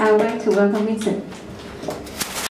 I would like to welcome Vincent.